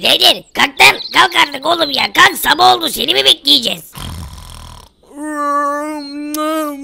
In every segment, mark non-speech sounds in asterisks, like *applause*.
Birader kalk lan kalk artık oğlum ya kalk sabah oldu seni mi bekleyeceğiz?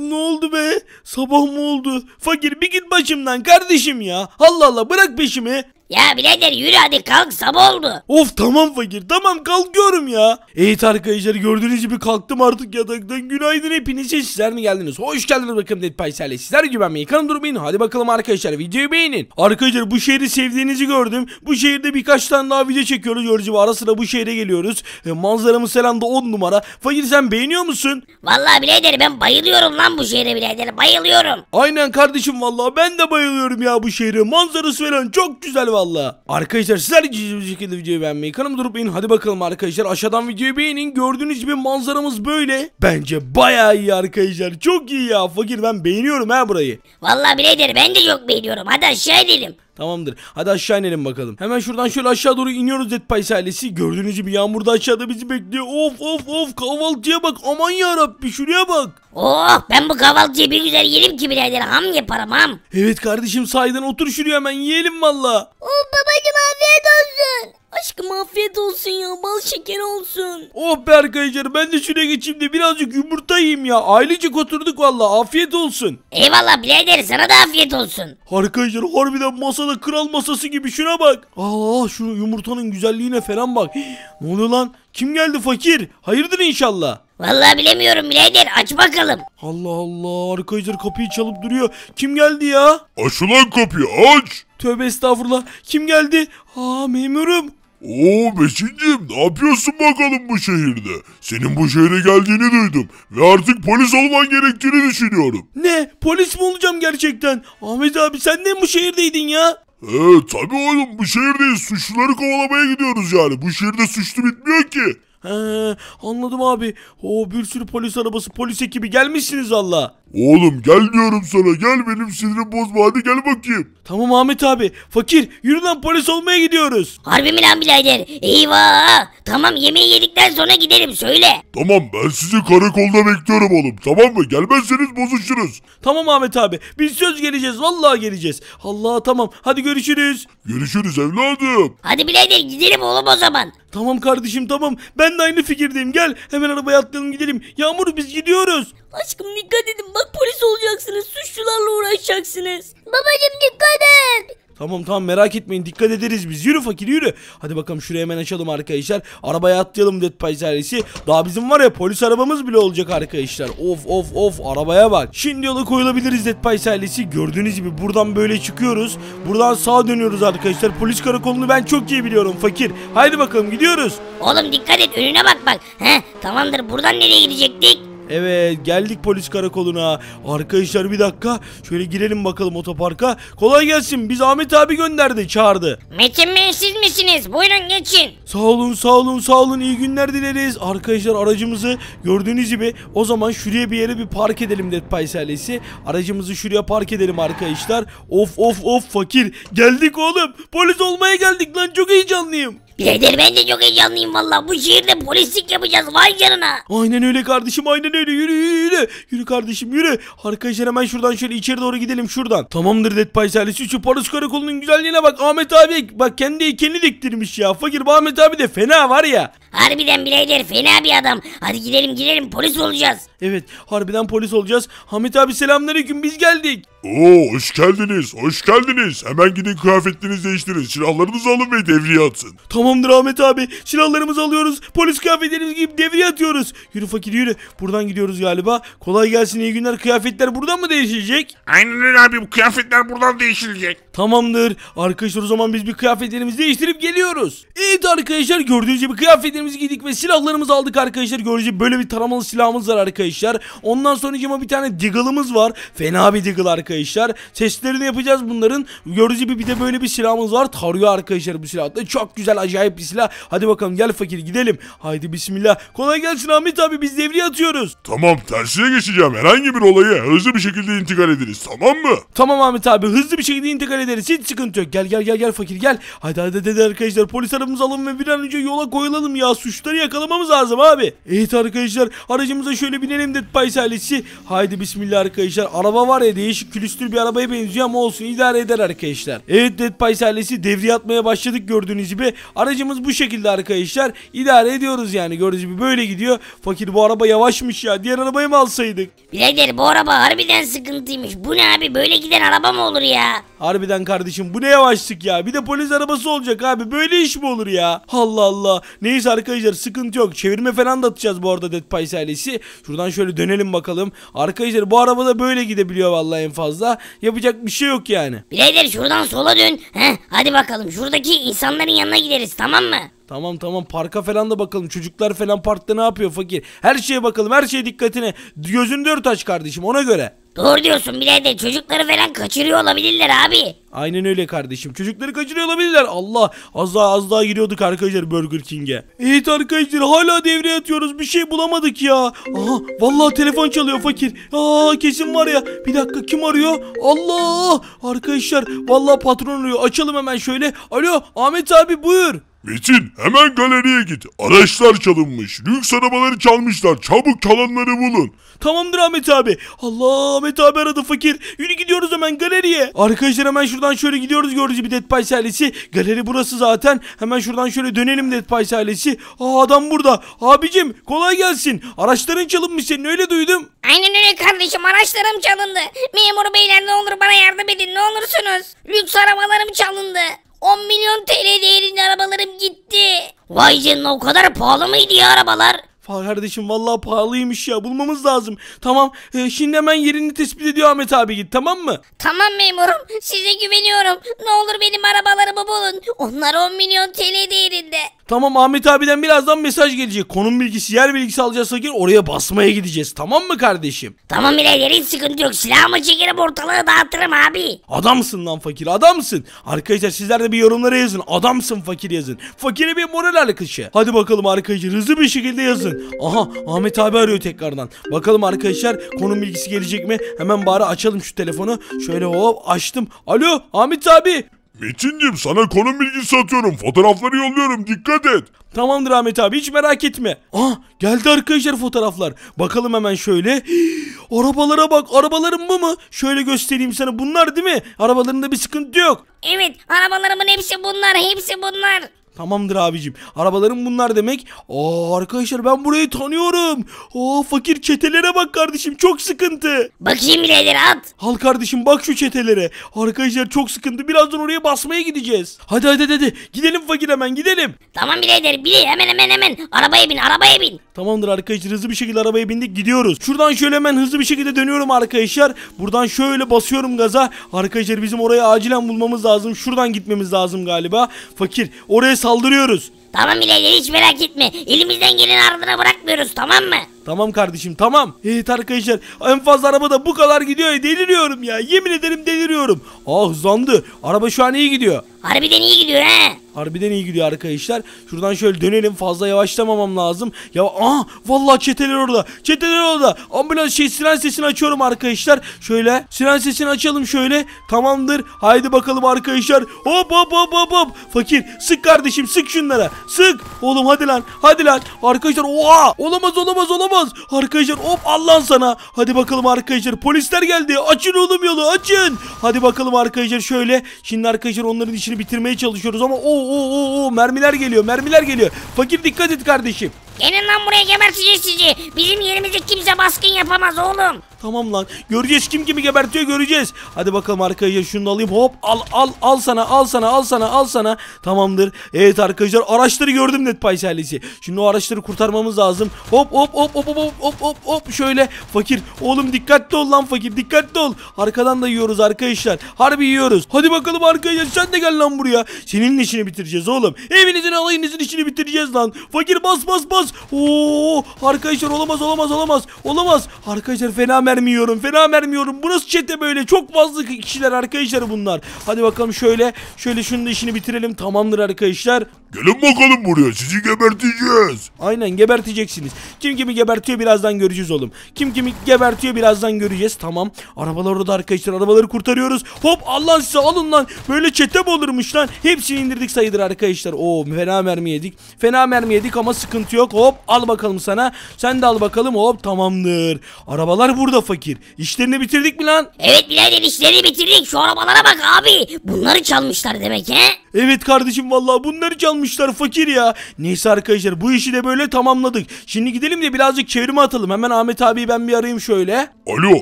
Ne oldu be? Sabah mı oldu? Fakir bir git başımdan kardeşim ya. Allah Allah bırak peşimi. Ya birader yürü hadi kalk sabah oldu. Of tamam fakir tamam kalkıyorum ya. Evet arkadaşlar gördüğünüz gibi kalktım artık yataktan. Günaydın hepinize sizler mi geldiniz? Hoş geldiniz bakalım Dead Paysel'e. Sizler güvenmeyi kanım durmayın. Hadi bakalım arkadaşlar videoyu beğenin. Arkadaşlar bu şehri sevdiğinizi gördüm. Bu şehirde birkaç tane daha video çekiyoruz. Gördüğünüz gibi ara sıra bu şehre geliyoruz. E, manzaramız falan da 10 numara. Fakir sen beğeniyor musun? Vallahi birader ben bayılıyorum lan bu şehre birader bayılıyorum. Aynen kardeşim vallahi ben de bayılıyorum ya bu şehre. Manzarası falan çok güzel vallahi. Arkadaşlar sizler de şekilde videoyu beğenmeyi kanım durup beğenin. Hadi bakalım arkadaşlar aşağıdan videoyu beğenin. Gördüğünüz gibi manzaramız böyle. Bence bayağı iyi arkadaşlar. Çok iyi ya. Fakir ben beğeniyorum ha burayı. Vallahi birader ben de çok beğeniyorum hadi aşağı edelim. Tamamdır. Hadi aşağı inelim bakalım. Hemen şuradan şöyle aşağı doğru iniyoruz Dead Pies ailesi. Gördüğünüz gibi yağmur da aşağıda bizi bekliyor. Of of of kahvaltıya bak. Aman yarabbi şuraya bak. Oh ben bu kahvaltıyı bir güzel yerim ki birader ham yaparım ham. Evet kardeşim sahiden otur şuraya hemen yiyelim valla. Oh babacım afiyet olsun. Aşkım afiyet olsun ya bal şeker olsun. Oh be arkadaşlar ben de şuraya geçeyim de birazcık yumurta yiyeyim ya. Ailecek oturduk valla afiyet olsun. Eyvallah birader sana da afiyet olsun. Arkadaşlar harbiden masada kral masası gibi şuna bak. Aa şu yumurtanın güzelliğine falan bak. *gasps* Ne oluyor lan? Kim geldi fakir? Hayırdır inşallah. Vallahi bilemiyorum birader aç bakalım. Allah Allah arkadaşlar kapıyı çalıp duruyor. Kim geldi ya? Aç ulan kapıyı aç. Tövbe estağfurullah. Kim geldi? Aa memurum. Oo Beşincim ne yapıyorsun bakalım bu şehirde? Senin bu şehre geldiğini duydum ve artık polis olman gerektiğini düşünüyorum. Ne? Polis mi olacağım gerçekten? Ahmet abi sen de bu şehirdeydin ya? Evet tabi oğlum bu şehirdeyiz suçluları kovalamaya gidiyoruz yani bu şehirde suçlu bitmiyor ki. He, anladım abi. O bir sürü polis arabası, polis ekibi gelmişsiniz valla. Oğlum gel diyorum sana gel benim sinirim bozma hadi gel bakayım. Tamam Ahmet abi. Fakir yürü lan polis olmaya gidiyoruz. Harbi mi lan birader? Eyvah. Tamam yemeği yedikten sonra gidelim söyle. Tamam ben sizi karakolda bekliyorum oğlum tamam mı gelmezseniz bozuşuruz. Tamam Ahmet abi. Biz söz geleceğiz. Vallahi geleceğiz. Allah tamam. Hadi görüşürüz. Görüşürüz evladım. Hadi birader gidelim oğlum o zaman. Tamam kardeşim tamam. Ben de aynı fikirdeyim. Gel hemen arabaya atlayalım gidelim. Yağmur biz gidiyoruz. Aşkım dikkat edin bak polis olacaksınız suçlularla uğraşacaksınız. Babacım dikkat et. Tamam tamam merak etmeyin dikkat ederiz biz. Yürü fakir yürü. Hadi bakalım şuraya hemen açalım arkadaşlar. Arabaya atlayalım Dead ailesi. Daha bizim var ya polis arabamız bile olacak arkadaşlar. Of of of arabaya bak. Şimdi yola koyulabiliriz Dead ailesi. Gördüğünüz gibi buradan böyle çıkıyoruz. Buradan sağa dönüyoruz arkadaşlar. Polis karakolunu ben çok iyi biliyorum fakir. Haydi bakalım gidiyoruz. Oğlum dikkat et önüne bak bak. He tamamdır buradan nereye gidecektik? Evet geldik polis karakoluna. Arkadaşlar bir dakika. Şöyle girelim bakalım otoparka. Kolay gelsin. Biz Ahmet abi gönderdi çağırdı. Metin Bey siz misiniz? Buyurun geçin. Sağ olun sağ olun sağ olun iyi günler dileriz. Arkadaşlar aracımızı gördüğünüz gibi o zaman şuraya bir yere bir park edelim Dead ailesi. Aracımızı şuraya park edelim arkadaşlar. Of of of fakir geldik oğlum. Polis olmaya geldik lan çok heyecanlıyım. Birader ben de çok heyecanlıyım valla. Bu şehirde polislik yapacağız vay canına. Aynen öyle kardeşim aynen öyle yürü yürü yürü. Yürü kardeşim yürü. Arkadaşlar hemen şuradan şöyle içeri doğru gidelim şuradan. Tamamdır Dead Pies ailesi şu polis karakolunun güzelliğine bak. Ahmet abi bak kendi heykelini diktirmiş ya. Fakir bu Ahmet abi de fena var ya. Harbiden birader fena bir adam. Hadi gidelim gidelim polis olacağız. Evet harbiden polis olacağız. Hamit abi selamünaleyküm biz geldik. Oo hoş geldiniz hoş geldiniz. Hemen gidin kıyafetlerinizi değiştirin. Silahlarınızı alın ve devriye atın. Tamamdır Ahmet abi. Silahlarımızı alıyoruz. Polis kıyafetlerimizi giyip devreye atıyoruz. Yürü fakir yürü. Buradan gidiyoruz galiba. Kolay gelsin iyi günler. Kıyafetler buradan mı değişecek? Aynen öyle abi bu kıyafetler buradan değişilecek. Tamamdır. Arkadaşlar o zaman biz bir kıyafetlerimizi değiştirip geliyoruz. Evet arkadaşlar gördüğünüz gibi kıyafetlerimizi giydik ve silahlarımızı aldık arkadaşlar. Gördüğünüz gibi böyle bir taramalı silahımız var arkadaşlar. Ondan sonra bir tane diggle'ımız var. Fena bir diggle arkadaşlar. Seslerini yapacağız bunların. Gördüğünüz gibi bir de böyle bir silahımız var. Tarıyor arkadaşlar bu silah da. Çok güzel acayip bir silah. Hadi bakalım gel fakir gidelim. Haydi bismillah. Kolay gelsin Ahmet abi biz devriye atıyoruz. Tamam tersine geçeceğim. Herhangi bir olayı hızlı bir şekilde intikal ediniz tamam mı? Tamam Ahmet abi hızlı bir şekilde intikal ederiz. Hiç sıkıntı yok. Gel gel gel gel fakir gel. Hadi hadi hadi arkadaşlar polis arabamızı alın ve bir an önce yola koyulalım ya. Suçları yakalamamız lazım abi. Evet arkadaşlar aracımıza şöyle binelim Dead Pies ailesi. Haydi bismillah arkadaşlar. Araba var ya değişik külüstür bir arabaya benziyor ama olsun idare eder arkadaşlar. Evet Dead Pies ailesi devriye atmaya başladık gördüğünüz gibi. Aracımız bu şekilde arkadaşlar. İdare ediyoruz yani gördüğünüz gibi böyle gidiyor. Fakir bu araba yavaşmış ya. Diğer arabayı mı alsaydık? Birader bu araba harbiden sıkıntıymış. Bu ne abi böyle giden araba mı olur ya? Harbiden kardeşim bu ne yavaşlık ya. Bir de polis arabası olacak abi. Böyle iş mi olur ya? Allah Allah. Neyse arkadaşlar sıkıntı yok. Çevirme falan da atacağız bu arada Dead Pies ailesi. Şuradan şöyle dönelim bakalım. Arkadaşlar bu araba da böyle gidebiliyor vallahi en fazla. Yapacak bir şey yok yani. Birader şuradan sola dön. Heh, hadi bakalım şuradaki insanların yanına gideriz tamam mı? Tamam tamam parka falan da bakalım. Çocuklar falan parkta ne yapıyor fakir? Her şeye bakalım. Her şeye dikkatine. Gözünü dört aç kardeşim ona göre. Doğru diyorsun birader çocukları falan kaçırıyor olabilirler abi. Aynen öyle kardeşim. Çocukları kaçırıyor olabilirler. Allah az daha az daha giriyorduk arkadaşlar Burger King'e. Evet arkadaşlar hala devreye atıyoruz. Bir şey bulamadık ya. Aha vallahi telefon çalıyor fakir. Aa kesin var ya. Bir dakika kim arıyor? Allah! Arkadaşlar vallahi patron arıyor. Açalım hemen şöyle. Alo Ahmet abi buyur. Metin hemen galeriye git. Araçlar çalınmış. Lüks arabaları çalmışlar. Çabuk çalanları bulun. Tamamdır Ahmet abi. Allah Ahmet abi aradı fakir. Yürü gidiyoruz hemen galeriye. Arkadaşlar hemen şuradan şöyle gidiyoruz gördüğünüz gibi Dead Pies ailesi. Galeri burası zaten. Hemen şuradan şöyle dönelim Dead Pies ailesi. Aa adam burada. Abicim kolay gelsin. Araçların çalınmış senin öyle duydum. Aynen öyle kardeşim araçlarım çalındı. Memur beyler ne olur bana yardım edin ne olursunuz. Lüks arabalarım çalındı. 10 milyon TL değerinde arabalarım gitti. Vay canına o kadar pahalı mıydı ya arabalar? Fa kardeşim vallahi pahalıymış ya bulmamız lazım. Tamam e, şimdi hemen yerini tespit ediyor Ahmet abi git tamam mı? Tamam memurum size güveniyorum. Ne olur benim arabalarımı bulun. Onlar 10 milyon TL değerinde. Tamam Ahmet abiden birazdan mesaj gelecek. Konum bilgisi yer bilgisi alacağız fakir oraya basmaya gideceğiz tamam mı kardeşim? Tamam birader hiç sıkıntı yok. Silahımı çekerim ortalığı dağıtırım abi. Adamsın lan fakir adamsın. Arkadaşlar sizler de bir yorumlara yazın. Adamsın fakir yazın. Fakire bir moral alkışı. Hadi bakalım arkadaşlar hızlı bir şekilde yazın. Aha Ahmet abi arıyor tekrardan. Bakalım arkadaşlar konum bilgisi gelecek mi? Hemen bari açalım şu telefonu. Şöyle hop açtım. Alo Ahmet abi. Metin'cim sana konum bilgisi atıyorum. Fotoğrafları yolluyorum. Dikkat et. Tamamdır Ahmet abi hiç merak etme. Ah geldi arkadaşlar fotoğraflar. Bakalım hemen şöyle. *gasps* Arabalara bak arabaların bu mu? Şöyle göstereyim sana bunlar değil mi? Arabalarında bir sıkıntı yok. Evet arabalarımın hepsi bunlar hepsi bunlar. Tamamdır abicim. Arabalarım bunlar demek. Aa arkadaşlar ben burayı tanıyorum. Aa fakir çetelere bak kardeşim çok sıkıntı. Bakayım birader at. Al kardeşim bak şu çetelere. Arkadaşlar çok sıkıntı. Birazdan oraya basmaya gideceğiz. Hadi hadi hadi. Gidelim fakir hemen gidelim. Tamam birader bile hemen hemen hemen. Arabaya bin arabaya bin. Tamamdır arkadaşlar hızlı bir şekilde arabaya bindik gidiyoruz. Şuradan şöyle hemen hızlı bir şekilde dönüyorum arkadaşlar. Buradan şöyle basıyorum gaza. Arkadaşlar bizim oraya acilen bulmamız lazım. Şuradan gitmemiz lazım galiba. Fakir oraya saldırıyoruz. Tamam birader hiç merak etme. Elimizden gelen ardına bırakmıyoruz tamam mı? Tamam kardeşim tamam. Evet arkadaşlar en fazla arabada bu kadar gidiyor ya deliriyorum ya. Yemin ederim deliriyorum. Aa hızlandı. Araba şu an iyi gidiyor. Harbiden iyi gidiyor ha. Harbiden iyi gidiyor arkadaşlar. Şuradan şöyle dönelim. Fazla yavaşlamamam lazım. Ya aa vallahi çeteler orada. Çeteler orada. Ambulans şey siren sesini açıyorum arkadaşlar. Şöyle siren sesini açalım şöyle. Tamamdır. Haydi bakalım arkadaşlar. Hop hop hop hop hop. Fakir sık kardeşim sık şunlara. Sık. Oğlum hadi lan. Hadi lan. Arkadaşlar oha. Olamaz olamaz olamaz. Arkadaşlar hop Allah sana. Hadi bakalım arkadaşlar. Polisler geldi. Açın oğlum yolu açın. Hadi bakalım arkadaşlar şöyle. Şimdi arkadaşlar onların işini bitirmeye çalışıyoruz ama o o o o mermiler geliyor. Mermiler geliyor. Fakir dikkat et kardeşim. Gelin lan buraya geberteceğiz sizi. Bizim yerimize kimse baskın yapamaz oğlum. Tamam lan. Göreceğiz kim kimi gebertiyor göreceğiz. Hadi bakalım arkadaşlar şunu da alayım. Hop al al al sana al sana al sana al sana. Tamamdır. Evet arkadaşlar araçları gördüm Net Pies ailesi. Şimdi o araçları kurtarmamız lazım. Hop hop hop hop hop hop hop hop şöyle. Fakir oğlum dikkatli ol lan fakir dikkatli ol. Arkadan da yiyoruz arkadaşlar. Harbi yiyoruz. Hadi bakalım arkadaşlar sen de gel lan buraya. Senin işini bitireceğiz oğlum. Evinizin alayınızın işini bitireceğiz lan. Fakir bas bas bas. Oo arkadaşlar olamaz olamaz olamaz. Olamaz. Arkadaşlar fena mermi yiyorum. Fena mermi yiyorum. Bu nasıl çete böyle? Çok fazla kişiler arkadaşlar bunlar. Hadi bakalım şöyle. Şöyle şunun da işini bitirelim. Tamamdır arkadaşlar. Gelin bakalım buraya. Sizi geberteceğiz. Aynen geberteceksiniz. Kim kimi gebertiyor birazdan göreceğiz oğlum. Kim kimi gebertiyor birazdan göreceğiz. Tamam. Arabalar orada arkadaşlar. Arabaları kurtarıyoruz. Hop Allah size alın lan. Böyle çete mi olurmuş lan? Hepsini indirdik sayılır arkadaşlar. Oo fena mermi yedik. Fena mermi yedik ama sıkıntı yok. Hop al bakalım sana. Sen de al bakalım. Hop tamamdır. Arabalar burada burada fakir. İşlerini bitirdik mi lan? Evet birader işleri bitirdik şu arabalara bak abi. Bunları çalmışlar demek he? Evet kardeşim vallahi bunları çalmışlar fakir ya. Neyse arkadaşlar bu işi de böyle tamamladık. Şimdi gidelim de birazcık çevirme atalım. Hemen Ahmet abi ben bir arayayım şöyle. Alo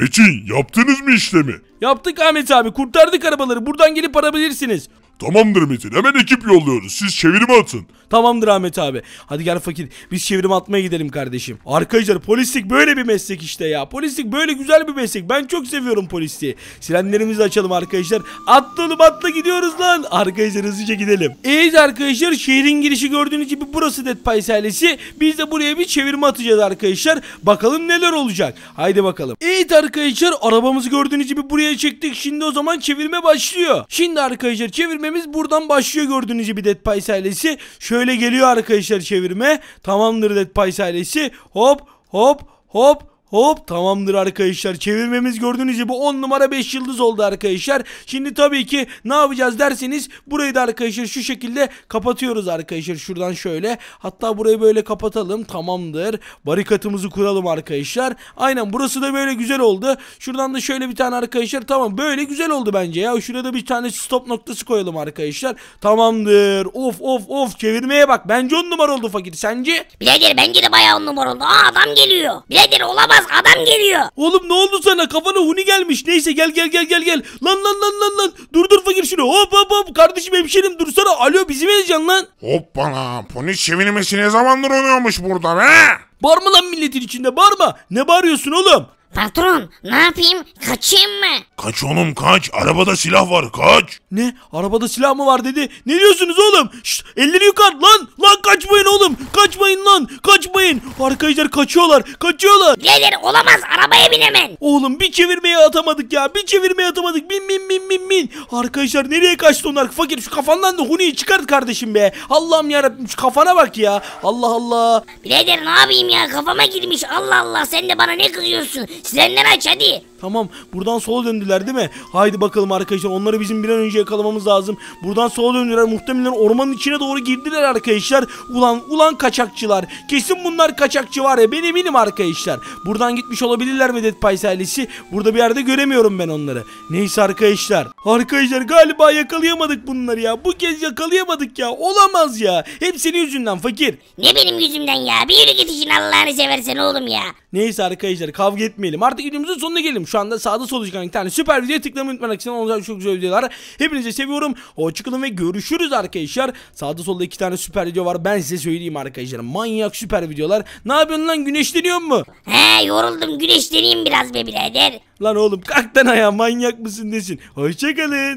Metin yaptınız mı işlemi? Yaptık Ahmet abi kurtardık arabaları. Buradan gelip arabilirsiniz. Tamamdır Metin hemen ekip yolluyoruz. Siz çevirme atın. Tamamdır Ahmet abi. Hadi gel fakir. Biz çevirim atmaya gidelim kardeşim. Arkadaşlar polislik böyle bir meslek işte ya. Polislik böyle güzel bir meslek. Ben çok seviyorum polisliği. Sirenlerimizi açalım arkadaşlar. Atladım atla gidiyoruz lan. Arkadaşlar hızlıca gidelim. Evet arkadaşlar şehrin girişi gördüğünüz gibi burası Dead ailesi. Biz de buraya bir çevirme atacağız arkadaşlar. Bakalım neler olacak. Haydi bakalım. Evet arkadaşlar arabamızı gördüğünüz gibi buraya çektik. Şimdi o zaman çevirme başlıyor. Şimdi arkadaşlar çevirmemiz buradan başlıyor gördüğünüz gibi Dead Pies ailesi. Şöyle geliyor arkadaşlar çevirme. Tamamdır Dead Pies ailesi. Hop hop hop Hop tamamdır arkadaşlar çevirmemiz gördüğünüz gibi 10 numara 5 yıldız oldu arkadaşlar. Şimdi tabii ki ne yapacağız derseniz burayı da arkadaşlar şu şekilde kapatıyoruz arkadaşlar şuradan şöyle. Hatta burayı böyle kapatalım tamamdır. Barikatımızı kuralım arkadaşlar. Aynen burası da böyle güzel oldu. Şuradan da şöyle bir tane arkadaşlar tamam böyle güzel oldu bence ya. Şurada bir tane stop noktası koyalım arkadaşlar. Tamamdır. Of of of çevirmeye bak. Bence 10 numara oldu fakir sence? Birader bence de bayağı on numara oldu. Aa adam geliyor. Birader olamaz adam geliyor. Oğlum ne oldu sana? Kafana huni gelmiş. Neyse gel gel gel gel gel. Lan lan lan lan lan. Dur dur fakir şunu. Hop hop hop. Kardeşim hemşerim dursana. Alo bizi mi ezeceksin lan? Hoppala polis çevirmesi ne zamandır oluyormuş burada be? Bağırma lan milletin içinde bağırma. Ne bağırıyorsun oğlum? Patron ne yapayım kaçayım mı? Kaç oğlum kaç arabada silah var kaç. Ne? Arabada silah mı var dedi. Ne diyorsunuz oğlum? Şşt, elleri yukarı lan. Lan kaçmayın oğlum. Kaçmayın lan. Kaçmayın. Arkadaşlar kaçıyorlar. Kaçıyorlar. Birader olamaz arabaya bin hemen. Oğlum bir çevirmeye atamadık ya. Bir çevirmeye atamadık. Bin bin bin bin bin. Arkadaşlar nereye kaçtı onlar? Fakir şu kafandan da huniyi çıkart kardeşim be. Allah'ım yarabbim şu kafana bak ya. Allah Allah. Birader ne yapayım ya kafama girmiş Allah Allah sen de bana ne kızıyorsun? Sirenleri aç hadi. Tamam buradan sola döndüler değil mi? Haydi bakalım arkadaşlar onları bizim bir an önce yakalamamız lazım. Buradan sola döndüler muhtemelen ormanın içine doğru girdiler arkadaşlar. Ulan ulan kaçakçılar. Kesin bunlar kaçakçı var ya ben eminim arkadaşlar. Buradan gitmiş olabilirler mi Dead ailesi? Burada bir yerde göremiyorum ben onları. Neyse arkadaşlar. Arkadaşlar galiba yakalayamadık bunları ya. Bu kez yakalayamadık ya. Olamaz ya. Hep senin yüzünden fakir. Ne benim yüzümden ya bir yürü git işin Allah'ını seversen oğlum ya. Neyse arkadaşlar kavga etmeyelim. Artık videomuzun sonuna gelelim. Şu anda sağda solda çıkan iki tane süper videoya tıklamayı unutmayın. Arkadaşlar olacak çok güzel videolar. Hepinizi seviyorum. Hoşçakalın ve görüşürüz arkadaşlar. Sağda solda iki tane süper video var. Ben size söyleyeyim arkadaşlar. Manyak süper videolar. Ne yapıyorsun lan güneşleniyor mu? He yoruldum güneşleneyim biraz be birader. Lan oğlum kalk lan ayağa manyak mısın desin. Hoşçakalın.